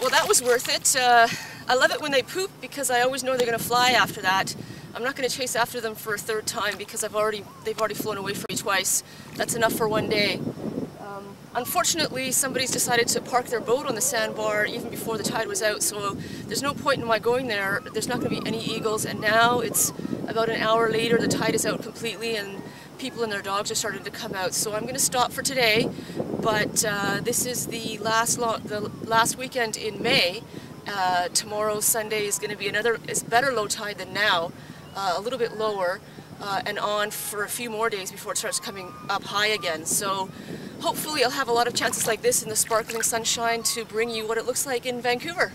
well that was worth it. Uh, I love it when they poop because I always know they're going to fly after that. I'm not going to chase after them for a third time because I've already they've already flown away from me twice. That's enough for one day. Um, unfortunately, somebody's decided to park their boat on the sandbar even before the tide was out, so there's no point in my going there. There's not going to be any eagles, and now it's about an hour later, the tide is out completely, and people and their dogs are starting to come out. So I'm going to stop for today, but uh, this is the last the last weekend in May. Uh, tomorrow, Sunday, is going to be another is better low tide than now, uh, a little bit lower, uh, and on for a few more days before it starts coming up high again. So hopefully I'll have a lot of chances like this in the sparkling sunshine to bring you what it looks like in Vancouver.